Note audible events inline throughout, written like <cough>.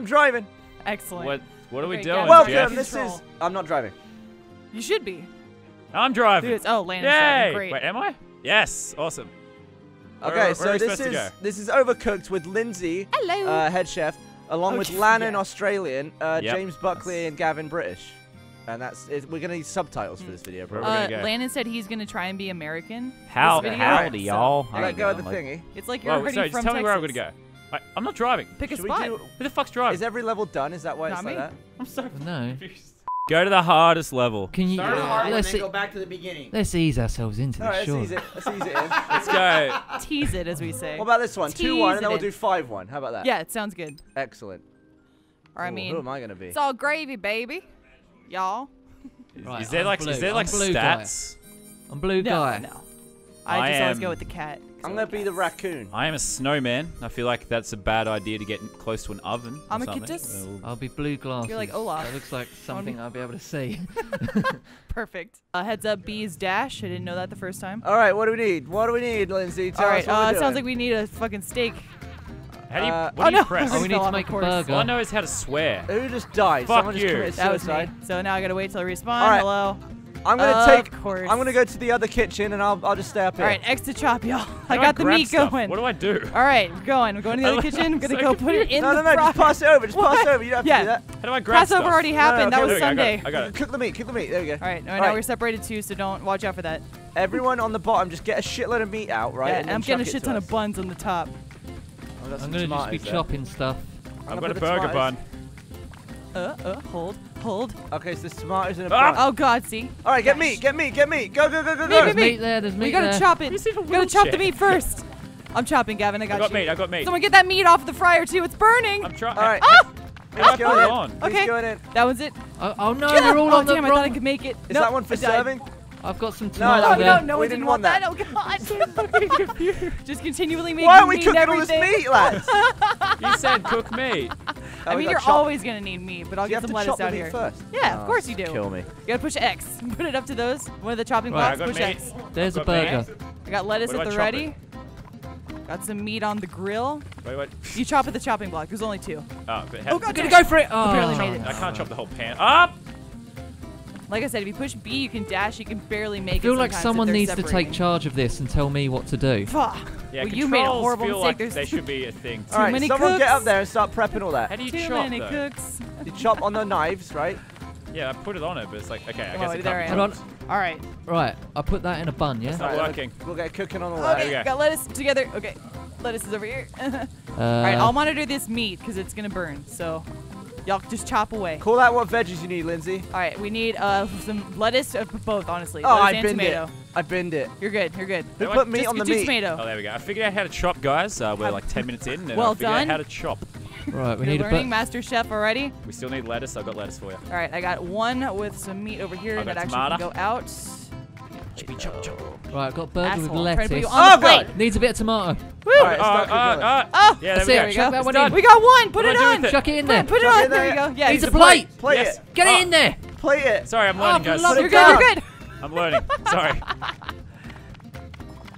I'm driving. Excellent. What What are we doing? Welcome. This is. I'm not driving. You should be. I'm driving. Oh, Lannan's Yay! Great. Wait, am I? Yes. Awesome. Okay, so this is this is overcooked with Lindsay, Hello. Uh, head chef, along oh, with Lannan. Australian, uh. James Buckley, and Gavin, British. And that's it. we're gonna need subtitles for this video, Probably. Uh, go. Lannan said he's gonna try and be American. How, howdy, y'all! So, I let go of the like, thingy. It's like you're well, already so from just tell Texas. me where I'm gonna go. I'm not driving. Pick a Should spot. Do... Who the fuck's driving? Is every level done? Is that why not it's me. like that? I'm so no. confused. Go to the hardest level. Can you start uh, yeah. let's go back to the beginning? Let's ease ourselves into this. Sure. let's ease it. Let's ease it. In. <laughs> let's go. Tease it, as we say. What about this one? Tease Two one, and then we'll in. do five one. How about that? Yeah, it sounds good. Excellent. Or Ooh, I mean, who am I gonna be? It's all gravy, baby. Y'all. Right, is, there I'm like blue. is there like I'm blue stats? Guy. I'm blue guy. No, no. I, I just am, always go with the cat. I'm gonna be cats. the raccoon. I am a snowman. I feel like that's a bad idea to get close to an oven. I'm a cactus. I'll be blue glass. You're like Olaf. That looks like something I'll be able to see. <laughs> <laughs> Perfect. Uh, heads up, bees dash. I didn't know that the first time. All right, what do we need? What do we need, Lindsay? Tell All right, uh, it sounds like we need a fucking steak. How do you, uh, what oh do you no. press? <laughs> Oh, we need to make a burger. All I know is how to swear. Who just died? Fuck Someone you. Just that was me. So now I gotta wait till I respawn. All right, Hello. I'm gonna of take. Course. I'm gonna go to the other kitchen and I'll I'll just stay up here. All right, extra chop, y'all. <laughs> I got I the meat stuff? going. What do I do? All right, we're going. We're going to the other <laughs> kitchen. I'm gonna so go confused. put it in no, the. No, no, no. Just pass it over. Just what? pass over. You don't have yeah. to do that. How do I grab Pass stuff? over already happened. No, no, okay. That was Sunday. I got, I got it. Cook the meat. Cook the meat. There we go. All right. All right. Now we're separated too, so don't watch out for that. Everyone on the bottom, just get a shitload of meat out, right? Yeah, and I'm getting a shit ton of buns on the top. Oh, I'm gonna just be chopping stuff. I've got a burger bun uh, uh, hold, hold. Okay, so the smart is in a ah! Oh, God, see? All right, get Gosh. meat, get meat, get meat. Go, go, go, go, go. There's meat there, there's meat We gotta there. chop it. We gotta chop the meat first. I'm chopping, Gavin, I got, I got you. meat, I got meat. Someone get that meat off the fryer, too. It's burning. I'm trying. All right. Ah! Let's ah! go in. Okay. That was it. Uh, oh, no, yeah. you're all oh, on damn, the wrong. I thought I could make it. Is nope, that one for serving? I've got some tomato no, no, there. No, no, we didn't, want that. that. Oh, God. <laughs> Just continually making Why are we meat cooking all this meat, lads? <laughs> you said cook meat. <laughs> I oh, mean, you're always going to need meat, but I'll get some lettuce out here. First? Yeah, oh, of course you do. Kill me. You got to push X. Put it up to those. One of the chopping blocks, push meat. X. There's a burger. Meat. I got lettuce at the ready. Got some meat on the grill. Wait, wait. You chop at the chopping block. There's only two. Oh, but oh God, I'm going to go for it. Oh. It. I can't chop the whole pan. Up! Like I said, if you push B, you can dash. You can barely make it. I feel it like someone needs separating. to take charge of this and tell me what to do. Fuck. Yeah, well, you made a horrible mistake. Like they should be a thing. Too all right, many someone cooks. get up there and start prepping all that. How do you Too chop, many though? cooks. You chop on the knives, right? Yeah, I put it on it, but it's like, okay, I oh, guess it can't Hold on. All right. Right, I put that in a bun, yeah? It's not right, working. We'll get cooking on the way. Okay, got lettuce together. Okay, lettuce is over here. <laughs> uh, all right, I'll monitor this meat because it's going to burn, so. Y'all just chop away. Call out what veggies you need, Lindsay. All right, we need uh, some lettuce, uh, both, honestly. Oh, lettuce I and binned it. I binned it. You're good. You're good. Who put meat just, on the do meat? tomato. Oh, there we go. I figured out how to chop, guys. Uh, we're like 10 minutes in, and well I figured done. out how to chop. Right, we You're need learning a Master Chef already. We still need lettuce. I've got lettuce for you. All right, I got one with some meat over here I've that actually can go out chop, chop, chop. Right, got burger Asshole. with lettuce. Oh, God. Needs a bit of tomato. Woo! All right, oh, uh, oh, yeah, that's we it. Go. Chuck that one in. We got one. Put it on. Chuck it in there. Put it on. There you go. Yeah, needs a plate. Plate it. Get it in there. Plate it. Sorry, I'm oh, learning, guys. You're good. You're good. I'm learning. <laughs> Sorry.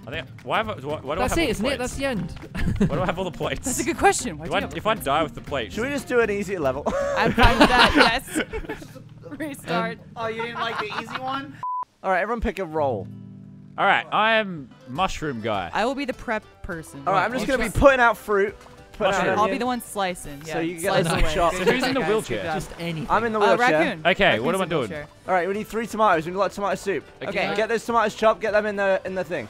I think, why have I, why, why do That's I have it, isn't it? That's the end. why do I have all the plates? That's a good question. Why do I, if plates? I die with the plate, should we just do an easy level? I'm fine with that. <laughs> Yes. Um, <laughs> Restart. Um, oh, you didn't like the easy one? All right, everyone pick a role. All right, I am mushroom guy. I will be the prep person. All right, I'm just gonna be putting out fruit. Mushroom. I'll be the one slicing. Yeah, So you guys slice will So who's in the wheelchair? Just any. I'm in the uh, wheelchair. raccoon. Okay, what am I doing? All right, we need three tomatoes. We need a lot of tomato soup. Okay. Get those tomatoes chopped. Get them in the in the thing.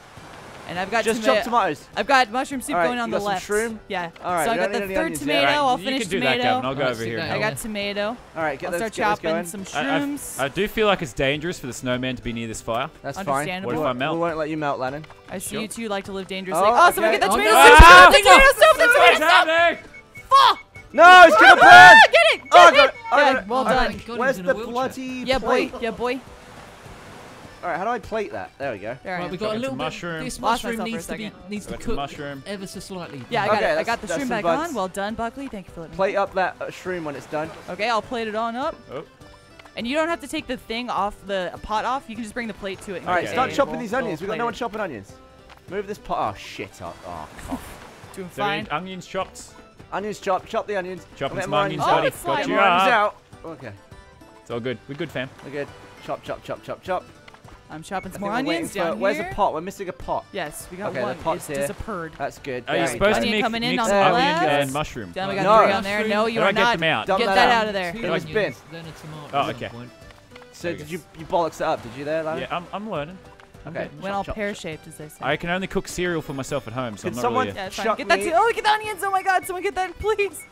And I've got just tomato. chopped tomatoes. I've got mushroom soup right, going on the left. Shroom? Yeah. All right. So I got the third tomato. Right, I'll you finish can do tomato. That, I'll go over here. I got tomato. All right. Get I'll those, start chopping some shrooms. I, I, do feel like it's dangerous for the snowman to be near this fire. That's fine. What if I melt? We won't let you melt, Lennon. I see you two like to live dangerously. Oh, oh We someone get the tomato soup! The ah, tomato soup! The tomato soup! Fuck! No, it's gonna ah, burn! Get it! Oh, get it! Well done. Where's the bloody? Yeah, boy. Yeah, boy. All right, how do I plate that? There we go. There well, we got a little mushroom. Bit, this mushroom needs to be needs to cook mushroom. ever so slightly. Yeah, I got okay, it. I got the shroom back on. Well done, Buckley. Thank you for letting Plate me. up that uh, shroom when it's done. Okay, I'll plate it on up. Oh. And you don't have to take the thing off the pot off. You can just bring the plate to it. All right, start chopping we'll, these onions. We'll got no one chopping onions. Move this pot. Oh shit! Oh, oh. <laughs> Doing fine. Onions chopped. Onions chopped. Chop the onions. Chopping some onions, buddy. Oh, got you out. Okay. It's all good. We're good, fam. We're good. Chop, chop, chop, chop, chop. I'm chopping some more onions down. Where's the pot? We're missing a pot. Yes, we got okay, one. The pot's it's here. disappeared. That's good. Are you supposed to make, coming in on the left. and mushroom? Then we got three on there. No, you are not. Get them out. Get that out of there. Oh, it was bin. Oh, okay. So did you you bollocks it up? Did you there, Larry? Yeah, I'm I'm learning. Okay. Went all pear shaped, as they say. I can only cook cereal for myself at home, so I'm not really really. Yeah, fine. Get that. Oh, get the onions! Oh my God! Someone get that, <laughs> please.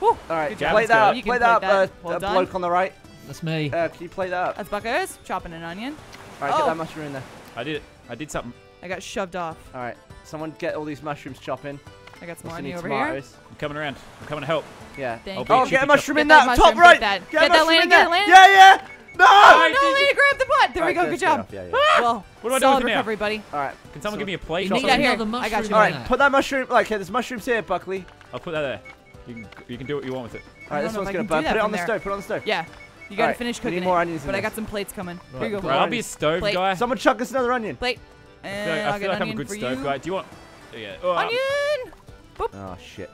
All right, play that. Play that. Uh, bloke on the right. That's me. Uh, can you play that? That's Buckers chopping an onion. All right, oh. get that oh. mushroom in there. I did it. I did something. I got shoved off. All right, someone get all these mushrooms chopping. I got some on over tomatoes. here. I'm coming around. I'm coming to help. Yeah. Thank oh, you. get a mushroom in that, mushroom, top right. Get that, get that land. Get land. Yeah, yeah. No! Right, no, Lena, you... grab the butt! There right, we go, good job. Yeah, yeah. Ah! Well, what do I do solid recovery, buddy. All right. Can someone so give me a plate? You need that here. I got you. All right, put that mushroom. Like, okay, there's mushrooms here, Buckley. I'll put that there. You can, you can do what you want with it. All right, this one's gonna burn. Put it on the stove. Put it on the stove. Yeah. You gotta right, finish cooking. Need more onions. But I got some plates coming. Right. Here you go. Bro, I'll be a stove plate. guy. Someone chuck us another onion. Plate. And I feel, like, I uh, feel like I'm a good stove you. guy. Do you want? Oh, yeah. Onion. Boop. Oh shit.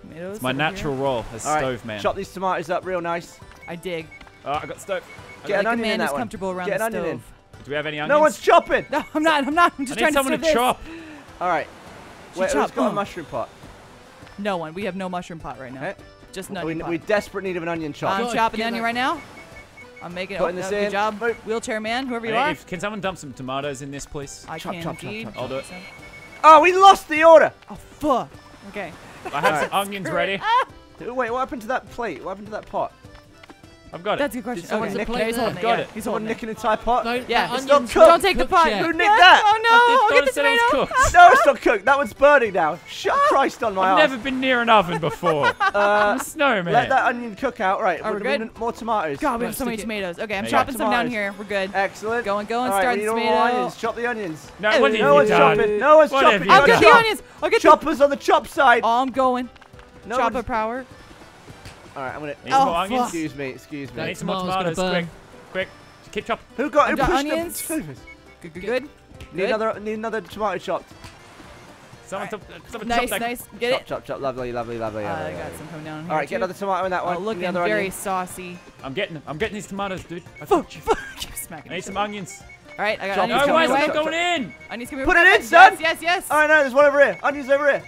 Tomatoes. It's my natural here. role as right, stove man. Chop these tomatoes up real nice. I dig. Oh, I got stove. Get an onion a man in that comfortable around Get the stove. In. Do we have any onions? No one's chopping. <laughs> No, I'm not. I'm not. I'm just I trying to someone to chop. All right. Wait, who's got a oh. mushroom pot? No one. We have no mushroom pot right now. Eh? Just an onion. We, we desperate need of an onion chop. I'm God, chopping onion right now. I'm making it. Putting oh, this good job, Boop. wheelchair man, whoever you hey, are. If, can someone dump some tomatoes in this, please? I chop, can chop, indeed. Chop, I'll do it. Oh, we lost the order. Oh fuck. Okay. I have <laughs> some onions ready. Ah. Wait, what happened to that plate? What happened to that pot? I've got it. That's a good question. He's someone okay. nick it? Got yeah. it. He's nicking a Thai pot. No, yeah. It's not cooked. Don't take the pot. Who nicked that? Oh no! I'll get the tomato. It no, it's not cooked. That one's burning now. Shut ah. Christ on my I've ass. never been near an oven before. <laughs> uh, I'm a snowman. Let that onion cook out. Right. Are we good? More tomatoes. God, we have so many tomatoes. Okay, I'm chopping some down here. We're good. Excellent. Going, going. Start the tomatoes. Chop the onions. No, one's chopping. No one's chopping. I'll get the onions. I'll get choppers on the chop side. Oh, I'm going. Chopper power. All right, I'm gonna. Need oh, onions. Excuse me, excuse me. I need some more tomatoes. Quick, quick. Keep chopping. Who got? Who pushed onions? Them? Good, good, good. Need another. Need another tomato chopped. Someone, right. someone nice, chop nice. Get chop, it. Chop, chop, Lovely, lovely, lovely. Uh, lovely. I got some coming down here. All right, too. get another tomato in that one. Oh, looking another very onion. saucy. I'm getting. I'm getting these tomatoes, dude. Fuck, you. fuck. <laughs> Keep smacking. I need some onions. All right, I got onions. No, why is it going in? Onions coming. Put it in, son. Yes, yes, All right, no, there's one over here. Onions over here.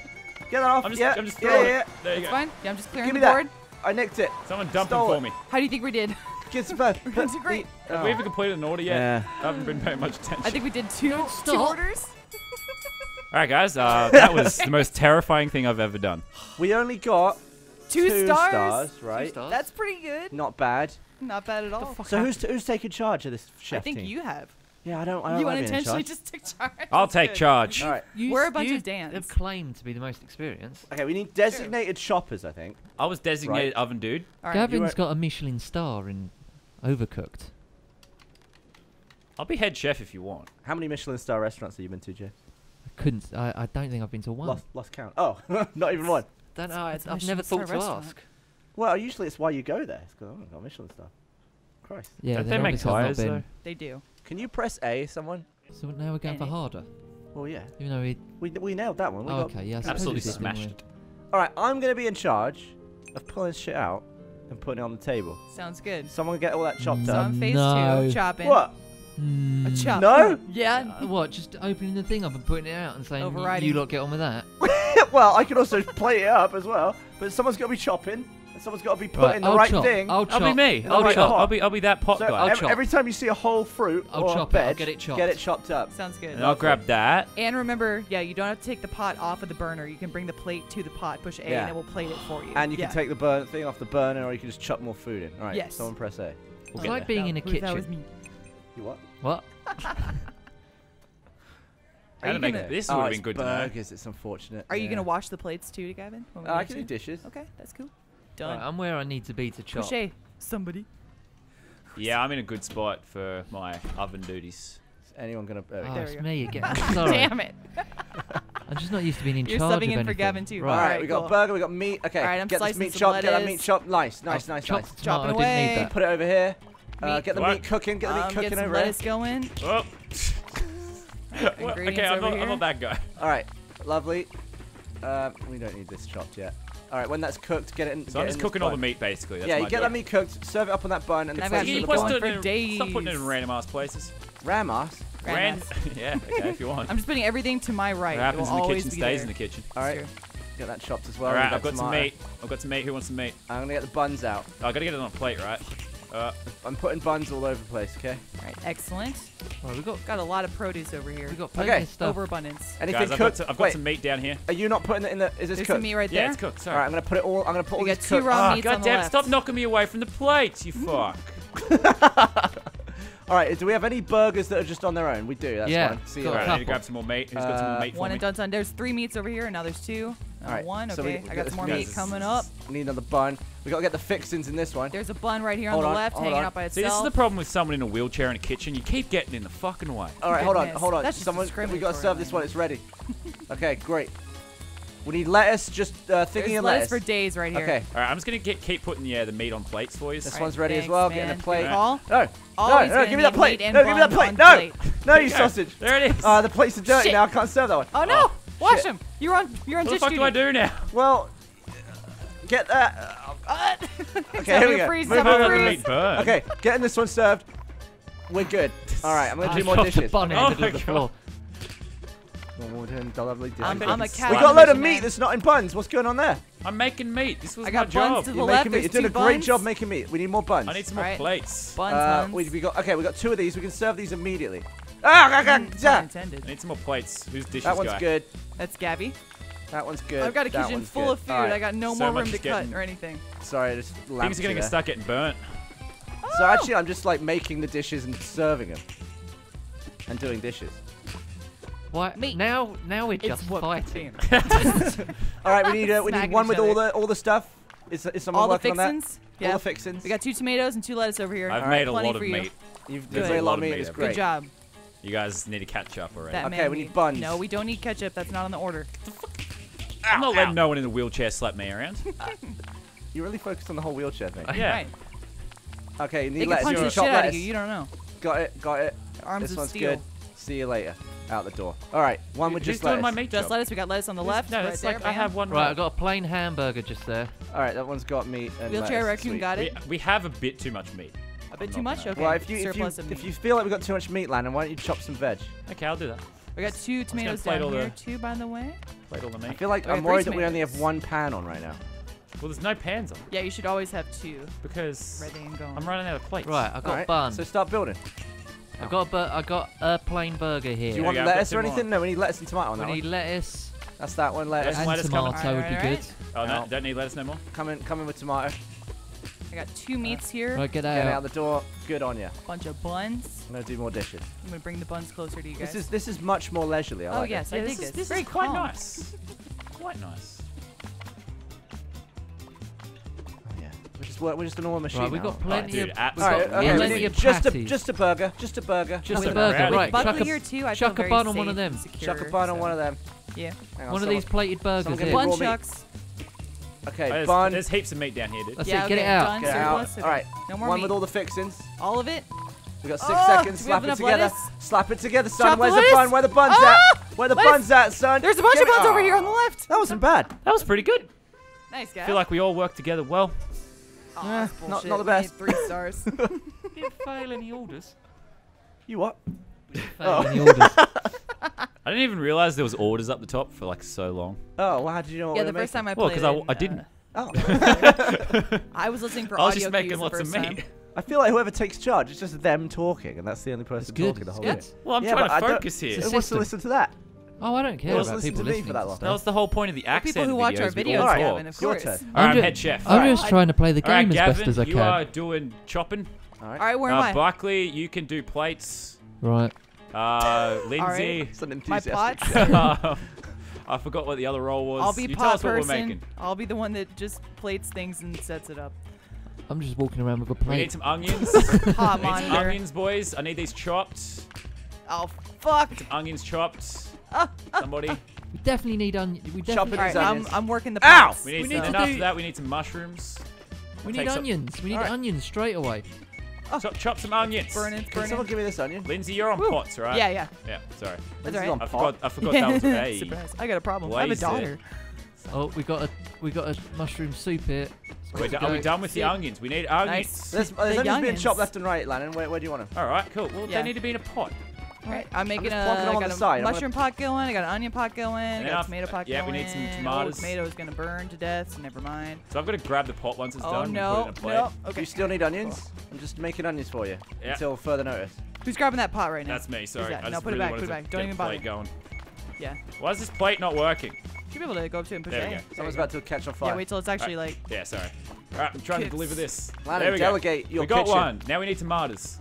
Get that off. I'm just, yeah. I'm just throwing yeah, yeah, yeah. It. There you it's go. fine. Yeah, I'm just clearing Give me the board. That. I nicked it. Someone dumped Stole it for it. me. How do you think we did? Get some fun. That's great. Have we completed an order yet? Yeah. I haven't been paying much attention. I think we did two, two orders. All right, guys. Uh, <laughs> that was the most terrifying thing I've ever done. We only got two, two stars. stars. right? Two stars. That's pretty good. Not bad. Not bad at all. So who's who's taking charge of this chef I think team? you have. Yeah, I don't. I don't you unintentionally just took charge. I'll take charge. All right. You, We're a bunch of dance. Have claimed to be the most experienced. Okay, we need designated shoppers. I think. I was designated right. oven dude. Gavin's got a Michelin star in Overcooked. I'll be head chef if you want. How many Michelin star restaurants have you been to, Jeff? I couldn't. I, I don't think I've been to one. Lost, lost count. Oh, <laughs> not even one. Don't know. I've never thought to ask. Well, usually it's why you go there. It's because I've got Michelin star. Christ. Yeah, don't they make tires? They do. Can you press A, someone? So now we're going Any. for harder. Well, yeah. Even though we we, we nailed that one. We oh, okay, yeah. Absolutely smashed it. All right, I'm gonna be in charge of pulling shit out and putting it on the table. Sounds good. Someone get all that chopped up. On phase no. two, chopping. What? Mm. A chop. No. Yeah. Uh, what? Just opening the thing up and putting it out and saying, Overriding. "You lot get on with that." <laughs> well, I could also play it up as well, but someone's got to be chopping someone's got to be putting right, the I'll right chop, thing. I'll chop. I'll be me. I'll right chop. Pot. I'll be I'll be that pot so guy. Every, every, time you see a whole fruit I'll or chop veg, it. I'll get it chopped. Get it chopped up. Sounds good. And I'll grab that. And remember, yeah, you don't have to take the pot off of the burner. You can bring the plate to the pot, push A, yeah. and it will plate it for you. And you yeah. can take the burn thing off the burner, or you can just chop more food in. All right. Yes. Someone press A. We'll I like there. being in a kitchen. That was me. You what? What? <laughs> Are you gonna, this would oh, have been good burgers, it's unfortunate. Are yeah. you going to wash the plates too, Gavin? Uh, I can do dishes. Okay, that's cool. Done. Right, I'm where I need to be to chop. Pushay, somebody. Yeah, I'm in a good spot for my oven duties. Is anyone gonna? Uh, oh, it's me again. <laughs> Sorry. Damn it. I'm just not used to being in You're charge subbing in for Gavin too. Right, All right we got cool. burger, we got meat. Okay, All right, I'm get this meat chopped. Get that meat chopped. Nice, nice, uh, nice, chopped. nice. Chop it away. Need that. Put it over here. Uh, get the what? meat cooking. Get the meat um, cooking get some over lettuce here. going. Oh. <laughs> right, okay, I'm not, I'm not, that guy. All right, lovely. Um, we don't need this chopped yet. All right, when that's cooked, get it in. So I'm just cooking all the meat basically. That's yeah, you get job. that meat cooked, serve it up on that bun, and then plate you put it in days. Stop putting it in random ass places. Ram ass. Ran <laughs> yeah, okay, if you want. I'm just putting everything to my right. What happens in the kitchen stays there. in the kitchen. All right. Get that chopped as well. All right, I've got tomato. some meat. I've got some meat. Who wants some meat? I'm gonna get the buns out. Oh, I gotta get it on a plate, right? <laughs> Uh, I'm putting buns all over the place, okay? All right, excellent. Well, we got got a lot of produce over here. We got plenty okay. of stuff. Overabundance. Anything Guys, I've? Got to, I've got, Wait. some meat down here. Are you not putting it in the? Is this There's cooked? meat right there. Yeah, it's cooked. Sorry. All right, I'm gonna put it all. I'm gonna put we all got these two cooked. raw oh, meats God on damn, the left. Stop knocking me away from the plates, you fuck. <laughs> all right, do we have any burgers that are just on their own? We do. That's yeah. Fine. See you. All right, I need to grab some more meat. Who's uh, got some more meat for One me? and done. There's three meats over here, and now there's two. All right. One, so okay. We, I got some more meat coming up. Need another bun. We gotta get the fixings in this one. There's a bun right here hold on the left, hanging on. out by itself. See, this is the problem with someone in a wheelchair in a kitchen. You keep getting in the fucking way. All right, Goodness. hold on, hold on. That's someone, we gotta serve this one. It's ready. <laughs> okay, great. We need lettuce, just uh, thinking of lettuce. lettuce for days right here. Okay. All right, I'm just gonna get, keep putting yeah, uh, the meat on plates for you. This right, one's ready thanks, as well. Man. Getting the plate. Paul? No. No, no, give me that plate. No, give me that plate. No, no, you sausage. There it is. Uh, the plates are dirty now. I can't serve that one. Oh no. Oh. Wash shit. him. You're on. You're on. What the fuck duty. do I do now? Well, get that. Uh, <laughs> okay, here we go. Freeze, Move freeze. Okay, getting this one served. We're good. All right, I'm gonna I do more dishes. The oh my the god. Warden, lovely dishes. I'm, I'm a cat. We got a load of meat that's not in buns. What's going on there? I'm making meat. This was I got my buns job. To the You're left. Making meat. There's You're doing a great buns. job making meat. We need more buns. I need some more right. plates. Buns, uh, we, we, got okay. We got two of these. We can serve these immediately. Ah, ah, ah, mm, ah. I need some more plates. Who's dishes That one's guy? good. That's Gabby. That one's good. I've got a kitchen full good. of food. Right. I got no so more room to getting, cut or anything. Sorry, things are gonna get stuck getting burnt. Oh. So actually, I'm just like making the dishes and serving them, and doing dishes. What? Me. Now, now we're it's just fighting. <laughs> all right, we need uh, we need one with all the all the stuff. Is, is someone all working on that? Yeah. All the fixins. We got two tomatoes and two lettuce over here. I've made a lot of meat. You've made a lot of meat. It's great. Good job. You guys need to catch up already. Okay, we need buns. No, we don't need ketchup. That's not on the order. I'm not letting no one in the wheelchair slap me around. <laughs> Uh, you really focused on the whole wheelchair thing. Yeah. Right. Okay, you need they lettuce. Punch you, the shit lettuce. Out of you. you don't know. Got it, got it. Arms this of one's steel. good. See you later. Out the door. All right, one with just lettuce. my just job. lettuce. We got lettuce on the left. No, right it's there, like bam. I have one. Right, I got a plain hamburger just there. All right, that one's got meat and wheelchair lettuce. raccoon Sweet. got it. We, we have a bit too much meat. A bit too much? Okay. Well, if you, if you, if you, feel like we've got too much meat, Lannan, why don't you chop some veg? Okay, I'll do that. We got two tomatoes down here, the, too, by the way. Plate all the meat. I feel like okay, I'm worried tomatoes. that we only have one pan on right now. Well, there's no pans on. Yeah, you should always have two. Because I'm running out of plates. Right, I got right, bun. So start building. I got a I got a plain burger here. Do you want yeah, lettuce or anything? More. No, we need lettuce and tomato on that. We need one. lettuce. That's that one. Lettuce and, lettuce tomato coming. would be good. Oh no, don't need lettuce no more. Come in, come in with tomato. I got two meats right. here. Right, get out. Get out the door. Good on you. A bunch of buns. I'm gonna do more dishes. I'm gonna bring the buns closer to you guys. This is this is much more leisurely. I oh like yes, it. I yeah, this dig this. This is quite nice. quite nice. Oh, yeah. We're just, we're just an all machine. Right, we've got now. plenty right. of. Dude, right, just a just a burger, just a burger, just a burger. Bread. Right, chuck a, here too, I chuck a bun on one of them. Secure, chuck a bun on one of them. Yeah. one of these plated burgers. Bun chucks. Okay, right, bun. There's, heaps of meat down here, dude. Let's yeah, see, okay. get it out. Bun, get out. All right, no more one meat. with all the fixings. All of it. We got six oh, seconds. Slap it together. Lettuce? Slap it together, son. Chop Where's the, the bun? Where the bun's oh, at? Where the lettuce. bun's at, son? There's a bunch of buns over here on the left. That wasn't bad. That was pretty good. Nice guy. I feel like we all worked together well. Oh, eh, that's not, not the best. three stars. <laughs> Didn't fail any orders. You what? Oh. Fail any <laughs> orders. I didn't even realize there was orders up the top for like so long. Oh, wow! Did you know? Yeah, the first time I played. Well, because I, I didn't. Uh, oh. <laughs> I was listening for I was audio just making lots of meat. time. <laughs> I feel like whoever takes charge, it's just them talking, and that's the only person talking the whole yeah. Well, I'm yeah, trying to focus here. Who wants to listen to that? Oh, I don't care about listen people listening. For that, long. that was the whole point of the accent. People who watch our videos, All right. Gavin, of course. I'm head chef. I'm just trying to play the game as best as I can. you are doing chopping. All right, where uh, am I? Buckley, you can do plates. Right. Uh, Lindsay. It's an enthusiastic. My pots. <laughs> I forgot what the other role was. I'll be you pot person. I'll be the one that just plates things and sets it up. I'm just walking around with a plate. <laughs> We need some onions. Pot I need some onions, boys. I need these chopped. Oh fuck! Some onions chopped. <laughs> Somebody. We definitely need onions. We definitely Chopping right, I'm, I'm working the pots. Ow! We need, we need enough do... that. We need some mushrooms. We need onions. Up. We need right. onions straight away. Oh. Chop, chop some onions. Burn it, burn Can someone give me this onion? Lindsay, you're on pots, right? Yeah, yeah. Yeah, sorry. That's all right. I forgot, I forgot that was a <laughs> Surprise. I got a problem. I have a daughter. Oh, we got a we got a mushroom soup here. Wait, are we done with the onions? We need onions. Nice. There's, there's the onions being chopped left and right, Lennon. Where, where do you want them? All right, cool. Well, yeah. they need to be in a pot. All right, I'm making I'm got a side. mushroom pot going, I got an onion pot going, and I got a tomato pot yeah, going. Yeah, we need some tomatoes. Oh, tomato's gonna burn to death, so never mind. So I'm gonna grab the pot once it's oh, done Oh no, put it in a plate. No, okay. You still need onions? Oh. I'm just making onions for you yeah. until further notice. Who's grabbing that pot right now? That's me, sorry. That? I no, put really it back, put it back. Don't even bother. Plate going. Yeah. Why is this plate not working? Should be able to go up to it and push there it in. There Someone's about to catch on fire. Yeah, wait till it's actually like... Yeah, sorry. Alright, I'm trying to deliver this. There we go. We got one. Now we need tomatoes.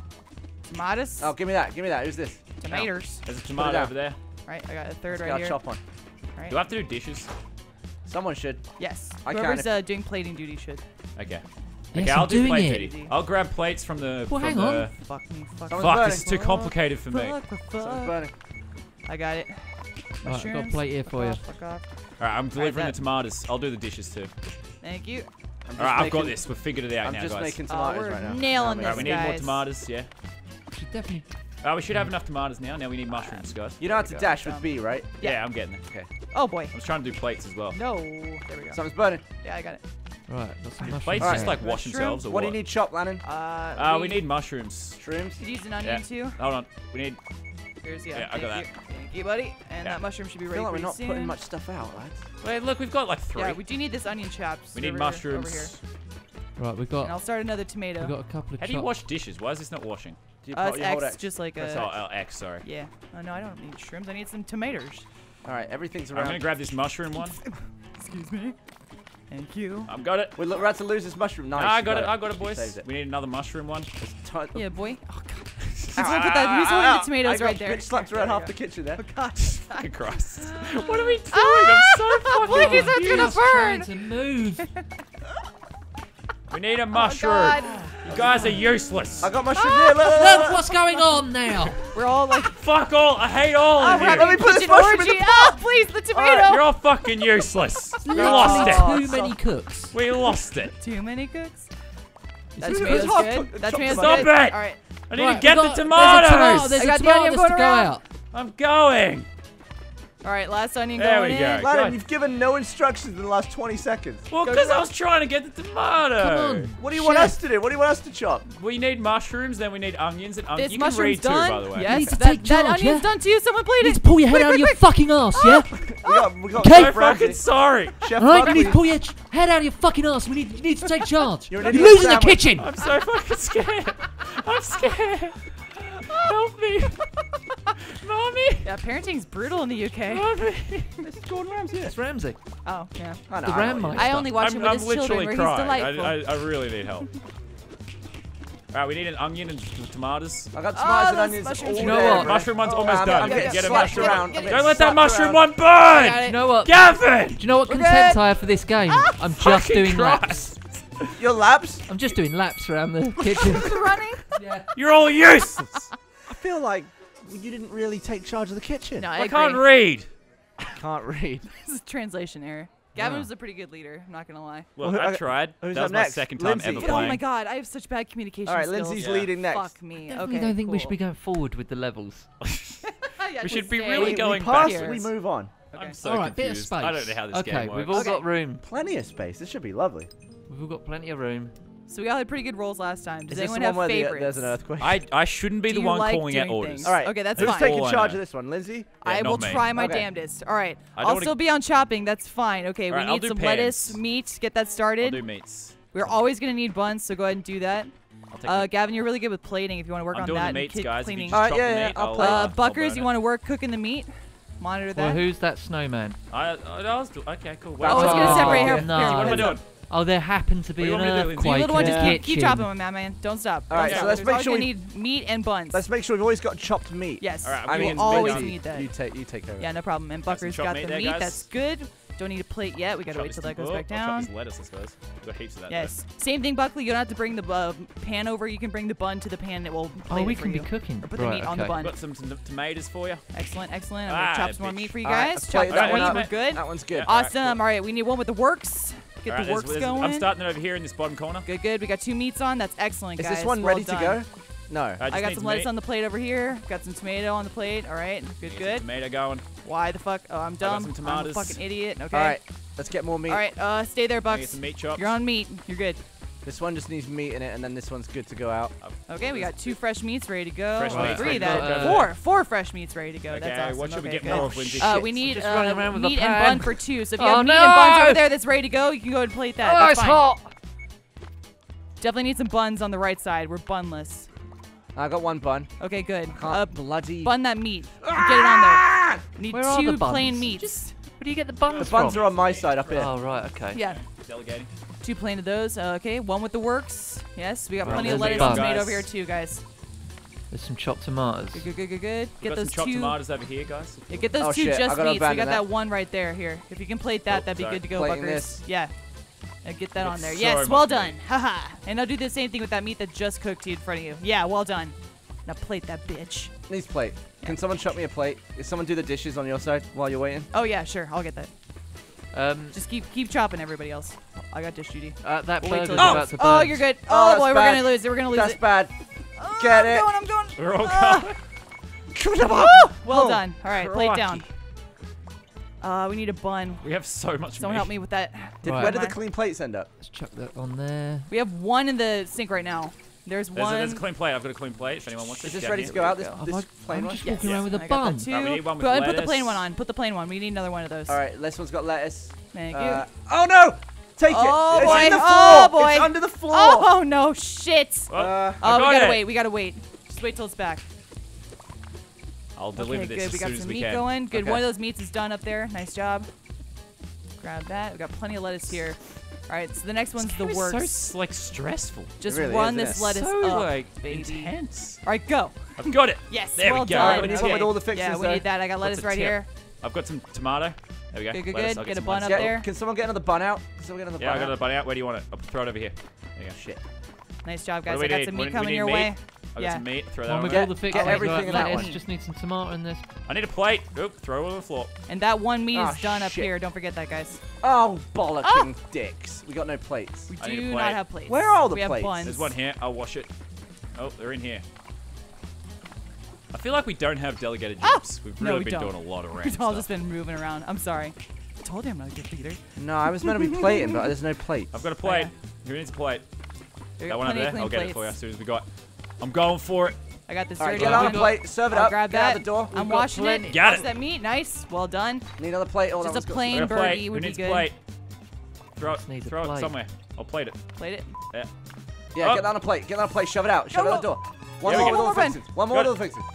Tomatoes? Oh, give me that. Give me that. Who's this? Tomatoes. There's a tomato over there. Right, I got a 3rd right here. chop one. Right. Do I have to do dishes? Someone should. Yes. I Whoever's uh, doing plating duty should. Okay. Yes, okay, I'll do plate it. duty. I'll grab plates from the. Well, from hang the... on. Fuck me, fuck. Someone's fuck, burning. this is too complicated for me. Fuck, fuck. Burning. I got it. i've got a plate here for you. Fuck off. All right, I'm delivering right, the tomatoes. I'll do the dishes too. Thank you. All right, making, I've got this. We've figured it out I'm now, guys. I'm just making oh, tomatoes uh, right now. Nailing this, All right, we need more tomatoes. Yeah. Definitely. Uh, we should have enough tomatoes now. Now we need mushrooms, guys. You know how to dash with B, right? Yeah. yeah, I'm getting it. Okay. Oh, boy. I was trying to do plates as well. No. There we go. Something's burning. Yeah, I got it. Right, that's mushrooms. Plates right. just like wash mushrooms? themselves or what? What do you need chopped, Lannan? Uh, uh, we, we need mushrooms. Shrooms? You could use an onion yeah. too. Hold on. We need... Here's, yeah, yeah I got that. Thank you, buddy. And yeah. that mushroom should be ready I feel like we're not soon. putting much stuff out, right? Wait, look, we've got like three. Yeah, we do need this onion chops. We need over, mushrooms. Over Right, we've got. And I'll start another tomato. We've got a couple of. How do you wash dishes? Why is this not washing? Do you Uh, it's you hold X, just like a. all, oh, X, sorry. Yeah. Oh, no, I don't need shrimps. I need some tomatoes. All right, everything's I'm gonna grab this mushroom one. <laughs> Excuse me. Thank you. I've got it. We're about to lose this mushroom. Nice. Ah, I you got it. I got it, boys. It. We need another mushroom one. There's Yeah, boy. <laughs> Oh, God. <laughs> He's holding put that- he's the tomatoes I got right there. bitch slapped around half the kitchen there. Oh god. Fucking Christ. what are we doing? I'm so ah! fucking Please, that's confused. gonna burn. Trying to move. We need a mushroom. Oh, God. You guys are useless. I got mushroom here. Look, what's going on now? We're all like... Fuck all. I hate all of you. Let me put this mushroom in the pot. Oh, please, the tomato. All right, you're all fucking useless. we lost it. Too many cooks. We lost it. Too many cooks? That's me. That's me. Stop it. All right. I need right, to get got, the tomatoes. There's a tomato. There's I a tomato to go out. I'm going. All right, last onion there going in. There we go. Latin, you've given no instructions in the last 20 seconds. Well, because I was trying to get the tomato. Come on. What do you Shit. want us to do? What do you want us to chop? We need mushrooms, then we need onions and onions. This you mushroom's done. Too, by the way. Yes, that, that, that onion's yeah? done to you. Someone played it. Please pull your head quick, out of your quick. fucking ass, ah! yeah? <laughs> we got, we okay. I'm fucking sorry. Chef All right, you need to pull your head out of your fucking ass. We need, you need to take <laughs> charge. You're, You're losing the kitchen. I'm so fucking scared. I'm scared. Help me mommy. Yeah, parenting's brutal in the UK. This is Gordon Ramsay. It's Ramsay. Oh, yeah. Oh, the I I only watch I'm, him with I'm his children where he's delightful. I, I, I really need help. <laughs> Alright, we need an onion and tomatoes. I got oh, tomatoes oh, and onions mushrooms. you know what? Mushroom one's oh, almost I'm, done. I'm get, get a mushroom. Around. Get Don't let that mushroom around. one burn! You know what? Gavin! Do you know what We're contempt. I have for this game? Ah! I'm just doing Christ. laps. Your laps? I'm just doing laps around the <laughs> kitchen. running? <laughs> Yeah. You're all useless. I feel like you didn't really take charge of the kitchen. No, I, I can't read. can't <laughs> read. this is translation error. Gavin Yeah. was a pretty good leader. I'm not gonna lie. Well, Well, I tried. That was my second time Lindsay. ever But, oh my god, I have such bad communication All right, skills. Lindsay's Yeah. leading next. Fuck me. I okay, don't think we should be going forward with the levels. <laughs> Yeah, We should be really We- going we pass, backwards. we move on. Okay. I'm so all right, bit of confused. space. I don't know how this okay, game we've all got room. Plenty of space. This should be lovely. We've all got plenty of room. So we all had pretty good rolls last time. Does Is anyone have favorites? The, there's an earthquake. I, I shouldn't be Do the one like calling out orders. All right. Okay, that's Who's fine. Who's taking charge of this one, Lindsay? Yeah, I will me. try my okay. damnedest. All right. I'll still be on chopping. That's fine. Okay, right, we need some pans. lettuce, meat. Get that started. I'll do meats. We're always gonna need buns, so go ahead and do that. Uh, Gavin, you're really good with plating. If you want to work I'm on doing that, the meats, guys. Cleaning. All right, yeah, yeah, I'll play. Uh, Buckers, you want to work cooking the meat? Monitor that. Well, who's that snowman? I, I, was. Okay, cool. Oh, it's gonna separate here. Oh, no. What am I doing? Oh, there happened to be an earthquake. Little one, just keep, keep chopping them, that man. Don't stop. All right, so let's make sure we need meat and buns. Let's make sure we've always got chopped meat. Yes, All right, I mean always need that. You take, you take care of it. Yeah, no problem. And Bucker's got the meat. That's good. Don't need a plate yet. We gotta wait till that goes oh, back down. lettuce, I suppose. Heaps of that. Yes. Same thing, Buckley. You don't have to bring the uh, pan over. You can bring the bun to the pan. It will. Oh, we can be cooking. Or put the meat on the bun. Got some tomatoes for you. Excellent, excellent. I'm gonna chop some more meat for you guys. Chop that one. meat. We're good. That one's good. Awesome. All right, we need one with the works. Get get Alright, the there's- works there's- going. I'm starting it over here in this bottom corner. Good, good. We got two meats on. That's excellent, Is guys. this one Well ready to go? No. I, I got some lettuce meat. on the plate over here. Got some tomato on the plate. All right, good, Get good. Tomato going. Why the fuck? Oh, I'm got dumb. some I'm a fucking idiot. Okay. All right, let's get more meat. All right. Uh, stay there, Gonna Get Bucks. some meat chops. You're on meat. You're good. This one just needs meat in it, and then this one's good to go out. Okay, we got two fresh meats ready to go. Fresh Or meats Three ready to that. go. Uh, four. Four fresh meats ready to go. Okay, That's awesome. what should we okay, get good. more of, Lindsay? Uh, we need uh, running around with meat and bun for two. So if you Oh, have meat and buns over there that's ready to go, you can go ahead and plate that. Oh, That's it's fine. hot. Definitely need some buns on the right side. We're bunless. I got one bun. Okay, good. Can't Uh, bloody. bun that meat. Get it on there. Need Where two the buns? plain meats. Where do you get the buns the buns from? are on my side up here. Oh right, okay. Yeah, Delegating. two plain of those. Uh, okay, one with the works. Yes, we got Right, plenty of lettuce the and tomato over here too, guys. There's some chopped tomatoes. Good, good, good, good, good. Get got those some chopped two. tomatoes over here, guys. Yeah, get those Oh, two shit, just gotta meats. We got that that. one right there. Here, if you can plate that, Oh, that'd be sorry. good to go, Plating Buckers. this. Yeah. And get that Got on there. so Yes, well meat. done. Haha. and I'll do the same thing with that meat that just cooked in front of you. Yeah, well done. Now plate that bitch. Needs plate. Can someone chop me a plate? Can someone do the dishes on your side while you're waiting? Oh yeah, sure. I'll get that. Um, Just keep keep chopping, everybody else. I got dish duty. uh, that We'll wait burger's till- about to burn. Oh, you're good. Oh, Oh, that's boy, we're bad. gonna lose it. We're gonna lose That's it. bad. Oh, Get I'm it. Going, I'm going. We're all Ah. going. Well Oh, done. All right, plate down. crikey. Uh, we need a bun. We have so much Someone meat. help me with that. Did, Right. Where did the clean plates end up? Let's chuck that on there. We have one in the sink right now. There's There's a, one. there's a clean plate. I've got a clean plate if anyone wants Is this ready to go out? This, There we this I'm plain one? just Yes. walking around with a I got bun. that. Right, we need one with Go ahead and put the plain lettuce. one on. Put the plain one. We need another one of those. All right, this one's got lettuce. Thank Uh, you. oh no! Take Oh, it! It's in the floor! Oh, boy. It's under the floor! Oh no, shit! Well, Uh, I Oh, we got gotta it. wait. We gotta wait. Just wait till it's back. I'll deliver okay, this good. as We got soon as some we meat going. Good. Okay. One of those meats is done up there. Nice job. Grab that. We got plenty of lettuce here. All right. So the next one's the This works. game is so like stressful. Just really run is, this isn't it? lettuce so up, like baby. intense. All right, go. I've got it. Yes. There we well go. done. Alright, we need one with all the fixings Yeah, we there. need that. I got lettuce right tip? here. I've got some tomato. There we go. Good, good, Lettuce, good. I'll Get a bun lettuce. up Get- there. Can someone get another bun out? Can someone get another Yeah, I bun got out? a bunny out. Where do you want it? I'll throw it over here. There you go. Shit. Nice job, guys. we I got need? some meat we coming your meat? way. I got Yeah. some meat. Throw that One on with there. all the everything in that lettuce, one. Just need some tomato in this. I need a plate. Oop, throw it on the floor. And that one meat Ah, is done up here. Don't forget that, guys. Oh, bollocking dicks. We got no plates. We I do plate. not have plates. Where are all the we plates? buns. There's one here. I'll wash it. Oh, they're in here. I feel like we don't have delegated jobs. We've Ah! No, really we been don't. doing a lot of <laughs> We've all stuff. just been moving around. I'm sorry. I told you I'm not a good leader. No, I was meant to be plating, but there's no plate. I've got a plate. Oh, Who needs a plate? There That one over there. I'll get plates. it for you as soon as we got. I'm going for it. I got this All right, dirty get on a one. plate, serve it I'll up, grab get that. out the door. I'm got washing plenty. it. Got Wash it. that meat. Nice. Well done. Need another plate. That Just a plain Got plate. birdie Who would be needs a good. plate? Throw it. Needs Throw it somewhere. I'll plate it. Plate it. Yeah. Yeah, Oh. get on a plate. Get on a plate. Shove it out. Shove it out the door. One more go. with all the One more fixings. One more Got with all it. the fixings.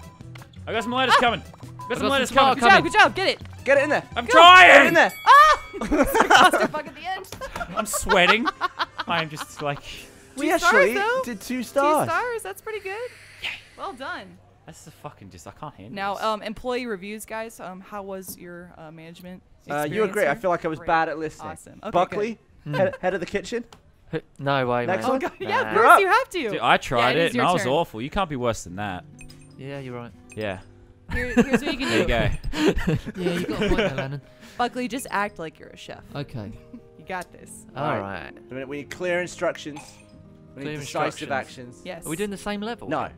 I got some lettuce ah. coming. Got some some lettuce coming. Good job. Good job. Get it. Get it in there. I'm Get it trying. in there. Ah! <laughs> Clusterfuck at the end. I'm sweating. <laughs> I'm just like. We stars, actually though? did two stars. Two stars. stars. That's pretty good. Well done. That's the fucking just. I can't handle. It. Now, this. um, employee reviews, guys. Um, how was your uh, management? Uh, you were experience great. I feel like I was Great. bad at listening. Awesome. Okay, Buckley, head, head of the kitchen. No way, Next man. one. good. Yeah, of You're course you have to. Dude, I tried it it, is and your I was awful. You can't be worse than that. Yeah, you're right. Yeah. Here, <laughs> here's what you can do. There you go. <laughs> Yeah, you got a point there, Lennon. Buckley, just act like you're a chef. Okay. <laughs> You got this. All Alright. right. We need- We need clear instructions. We need Clear decisive instructions. actions. Yes. Are we doing the same level? No.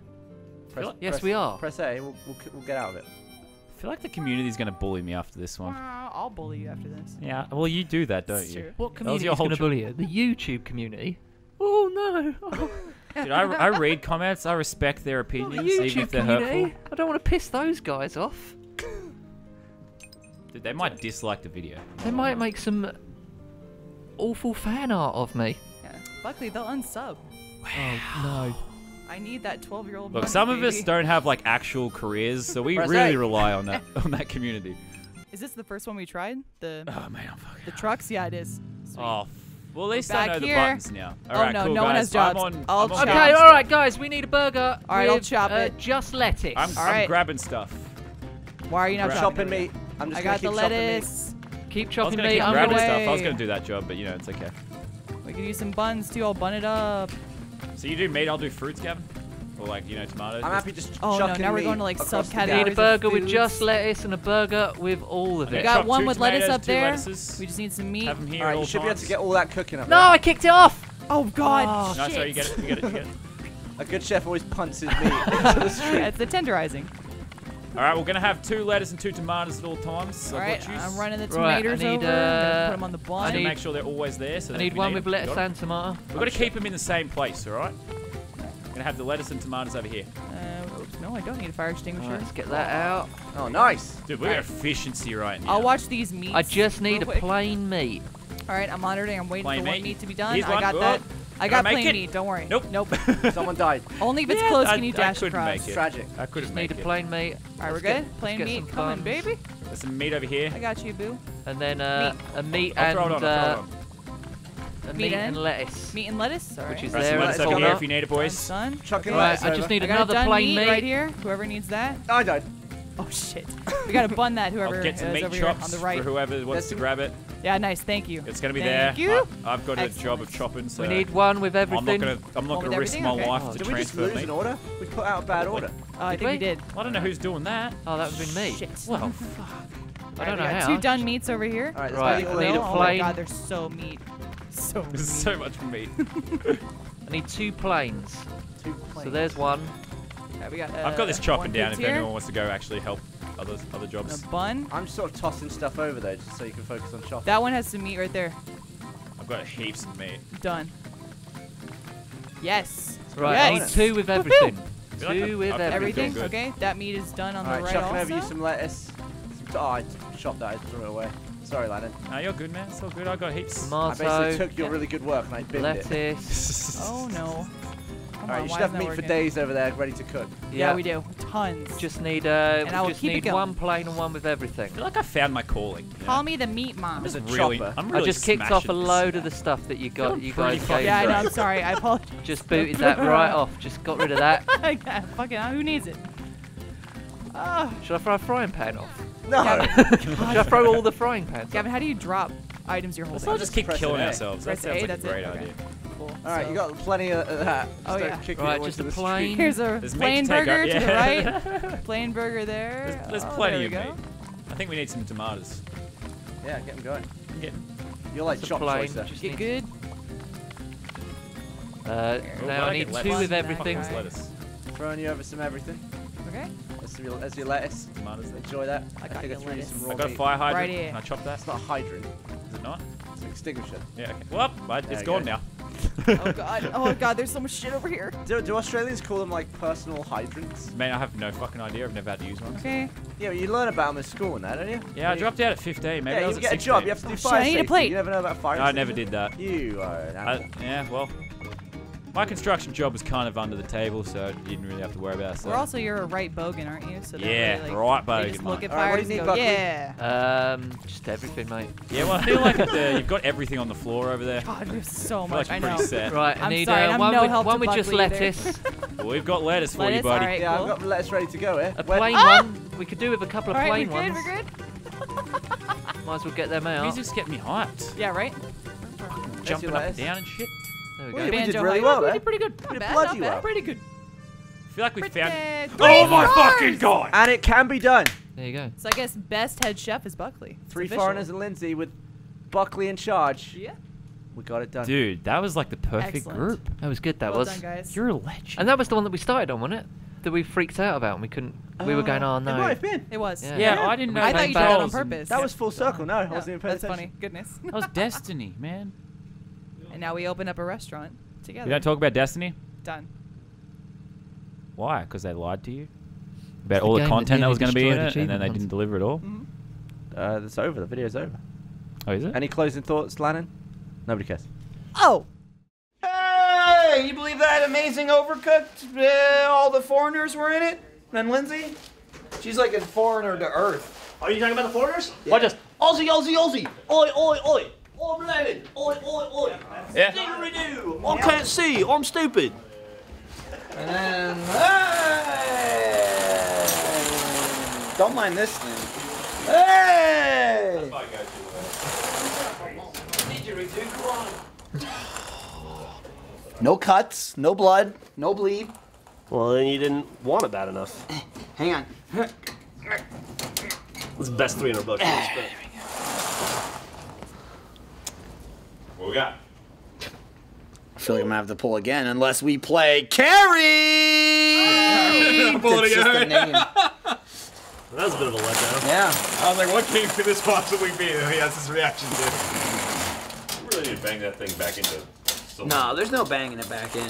Press, Yes, press- we are. Press A. We'll, we'll, we'll get out of it. I feel like the community's gonna bully me after this Uh, one. I'll bully you after this. Yeah. Well, you do that, don't It's you? true. What was community your is whole going to bully you? The YouTube community? Oh no! Oh, <laughs> Dude, I, I read comments. I respect their not the opinions, even YouTube if they're community. hurtful. I don't want to piss those guys off. Dude, they might dislike the video. They might make some awful fan art of me. Yeah. Buckley, they'll unsub. Oh no! I need that 12 year old. Look, some of us don't have like actual careers, so we really A. rely on that <laughs> on that community. Is this the first one we tried? The Oh man, I'm fucking. the trucks? Yeah, it is. Sweet. Oh, f- well at least I back know the buttons now. Oh, All right, no, cool no one has jobs. I'm on. I'll I'm on. Okay, grabbing all stuff. right, guys, we need a burger. All right, I'll chop uh, it. Just lettuce. I'm, All I'm grabbing stuff. Why are you not chopping? Chopping meat. I'm just I gonna got the keep chopping lettuce. Keep chopping gonna meat. I'm grabbing gonna. away. stuff. I was gonna do that job, but you know it's okay. We could use some buns too. I'll bun it up. So you do meat, I'll do fruits, Gavin. Or like, you know, tomatoes. I'm happy just Oh, no, now we're going to, like, across the subcategories. Need a burger with just lettuce and a burger with all of Okay, it. We got chop one two with lettuce up there. lettuces. We just need some meat. Have them here All at right, all you should be able to get all that cooking up No, there. I kicked it off. Oh God! Oh, No, sorry, you get it, you get it, you get it. <laughs> A good chef always punts his meat into the <laughs> street. It's the tenderizing. All right, we're gonna have two lettuce and two tomatoes at all times. All I've right, got juice. I'm running the Right, I tomatoes need, over. I'm gonna uh, put them on the And bun. to need- make sure they're always there. So I need one need with lettuce and tomato. We've got to keep them in the same place, all right? Gonna have the lettuce and tomatoes over here. Uh, oops, no, I don't need a fire extinguisher. Alright, let's get that out. Oh, nice. Dude, we're got efficiency right now. I'll watch these meats. I just need real a plain meat. All right, I'm monitoring. I'm waiting Plain for one meat. meat to be done. Here's I one. got Oh, that. I got I make plain it? meat. Don't worry. Nope. Nope. <laughs> Someone died. Only if it's Yeah, close I- can you I dash couldn't across. make it. Tragic. I couldn't Just make need a it. plain meat. All right, we're Let's get- good. let's Plain meat some coming, buns. baby. There's some meat over here. I got you, boo. And then uh, a meat I'll and throw it on. I'll uh, throw it on. a Meat meat and- and lettuce. Meat and lettuce. All right. Which is Right, there, some lettuce let's over here if you need it, boys. Done. Chucking Okay. Right, I just need I another done plain meat meat. right here. Whoever needs that. I died. Oh shit. we gotta bun that. Whoever I'll get some is meat over here on chops the right. for whoever wants There's to grab it. Yeah, nice. Thank you. It's gonna be there. Thank there. you. I, have got a job of chopping, so We need one with I'm not everything. gonna. I'm not One gonna risk everything? my Okay. life Oh, to Did we just lose meat. an order? We put out a bad order. Uh, I Did think we we? did. I don't know who's doing that. Oh, that would have been me. Shit. Well, <laughs> I don't we know got how. two done meats over here. All right, Right, go I need all a oh my god, they're so meat. So meat. So much meat. <laughs> I need two planes. Two planes. So there's one. Yeah, we got, uh, I've got this chopping down if here. anyone wants to go actually help other other And jobs. a bun. I'm just sort of tossing stuff over there just so you can focus on chopping. That one has some meat right there. I've got heaps of meat. Done. Yes. Right, I need yes. two with everything. feel like Two with everything. Everything. Okay. That meat is done on All the right, right chucking also. over you some lettuce. Some oh, I chopped that. I threw it away. Sorry, Lannan. No, you're good, man. It's all good. I got heaps. Tomato. I basically took your really good work and I binned it. lettuce. Oh no. Come All right, on, you should have isn't meat for days over there, ready to cook. Yeah, we do. Tons. Just need uh, And I will we just keep it need one plain and one with everything. I feel like I found my calling. you know? Call me the meat mom. As a really, chopper. I'm I just kicked off a smashing this. load of the stuff that you got. Feeling You pretty guys fucking gave Yeah, I know. I'm sorry. I apologize. <laughs> Just booted that right off. Just got rid of that. <laughs> yeah, fucking hell, who needs it? Ah, Should I throw a frying pan off? No. Should I <laughs> throw all the frying pans Gavin, off? how do you drop items you're holding? Let's holding? not just keep killing ourselves. That sounds A, like a great idea. Cool. All right, So- you got plenty of of that. Oh, Start yeah. kicking Right, just a the plain- street. Here's a There's plain to take burger out, to the right. <laughs> plain burger there. There's, there's Oh, plenty there of we meat. I think we need some tomatoes. Yeah, get them going. Get- You're like It's a chop plain. choice there. Just Get good. Uh, Oh, now I I need two lettuce. with everything. that. lettuce. Throwing you over some everything. Okay. That's your, that's your lettuce. Tomatoes. there. Enjoy that. I got think your threw you some raw I got a meat. fire hydrant. Right here. Can I chop that? It's not a hydrant. Is it not? It's an extinguisher. Yeah. Okay. Well, I- There gone go. now. <laughs> Oh god. Oh god. There's so much shit over here. Do, do Australians call them like personal hydrants? Man, I have no fucking idea. I've never had to use one. Okay. Yeah, well, you learn about them in school and that, don't you? Yeah, I you- dropped out at 15. Maybe I Yeah, was you at get a job. You have to do Oh, shit, fire I need a plate. You never know about fire I never did that. You are an I, yeah, well, my construction job was kind of under the table, so you didn't really have to worry about it. So. We're also you're a right bogan, aren't you? So Yeah, way, like, right They just bogan, look mate. at All right, what fires do you and need, go, Buckley? yeah. Um, just everything, mate. yeah, well, I feel like the, you've got everything on the floor over there. God, we have <laughs> so I feel much. like I you're know. pretty set. Right, I I'm need sorry, uh, I'm one no with, help one with just Buckley either. lettuce, <laughs> Well, we've got lettuce for you, buddy. alright. Yeah, cool. I've got lettuce ready to go here. a Where- plain Ah! one. We could do with a couple of All right, plain we're good. ones. We're good. <laughs> Might as well get them out. Music's getting me hyped. Yeah, right. Jumping up and down and shit. There we Well, go. we did really well We did pretty good. We Not did bad, bloody not bad. well. Pretty good. I feel like we found. Pretty- Oh my fucking god! And it can be done. There you go. So I guess best head chef is Buckley. It's Three official. foreigners and Lindsay with Buckley in charge. Yeah. We got it done. Dude, that was like the perfect Excellent. group. That was good. That well was. done, guys. You're a legend. And that was the one that we started on, wasn't it? That we freaked out about and we couldn't. we were going, oh It might have been. It was. Yeah. yeah, Yeah. I didn't know. I thought you did back. that on purpose. That was full circle. No, I wasn't even paying That's attention. funny. Goodness. That was <laughs> destiny, man. And now we open up a restaurant together. You don't talk about destiny. Done. Why? Because they lied to you about all the game that content that nearly was going to be in destroyed it, and then they achievement didn't deliver it all. Uh, it's over. The video's over. Oh, is it? Any closing thoughts, Lannan? Nobody cares. Oh. Hey, you believe that amazing Overcooked? Uh, all the foreigners were in it? And Lindsay? She's like a foreigner to Earth. Are you talking about the foreigners? What just Aussie, Aussie, Aussie? Oi, oi, oi! I'm Lennon! Oi, oi, oi! Yeah. Didgeridoo! I can't see! I'm stupid! And then, hey! Don't mind this thing. Hey! Didgeridoo, <sighs> come on! No cuts, no blood, no bleed. Well, then you didn't want it bad enough. Hang on. It's the best 300 bucks. <sighs> <laughs> you've spent. What we got? I feel like I'm gonna have to pull again unless we play Carrie. <laughs> Pull it It's just a again. That was a bit of a letdown. Yeah. I was like, what game could this possibly be? And he has this reaction to. We really need to bang that thing back into. Some No, there's no banging it back in.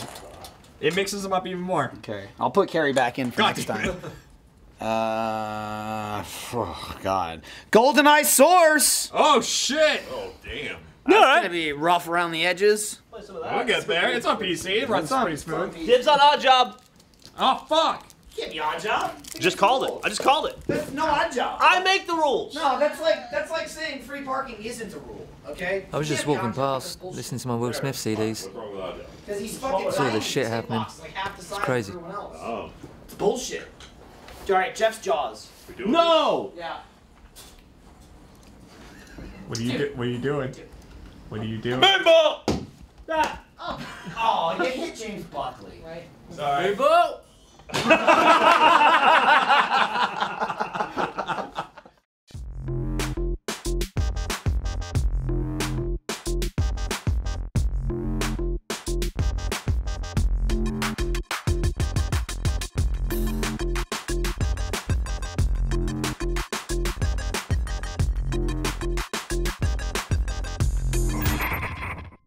It mixes them up even more. Okay, I'll put Carrie back in for God next time. <laughs> Uh, oh God, GoldenEye Source. Oh shit! Oh damn. That's gonna be rough around the edges. We'll get there. It's on PC. It runs pretty smooth. Dibs on Oddjob. Oh fuck! Can't be Oddjob. Just called it. I just called it. That's no Oddjob. I make the rules. No, that's like that's like saying free parking isn't a rule. Okay. I was just walking past, listening to my Will Smith CDs. What's wrong with that? Because he's fucking. Saw this shit happening. hitbox is Like half crazy. Else. Oh. It's bullshit. All right, Jeff's Jaws. We doing No. Yeah. What are you do- What are you doing? What are you doing? Moonball! Ah. Oh. oh you hit James Buckley. Right. Sorry. Moonball! <laughs>